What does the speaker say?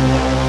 Thank